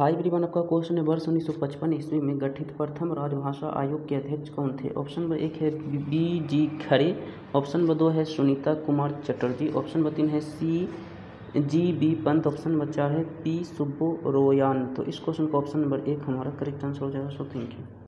High everyone आपका question है, वर्ष उन्नीस सौ पचपन ईस्वी में गठित प्रथम राजभाषा आयोग के अध्यक्ष कौन थे? ऑप्शन नंबर एक है B G Khare, option number दो है सुनीता कुमार चटर्जी, ऑप्शन नंबर तीन है C G B Pant, option number चार है पी सुब्बो रोयान। तो इस क्वेश्चन का ऑप्शन नंबर एक हमारा करेक्ट आंसर हो जाएगा सो थैंक यू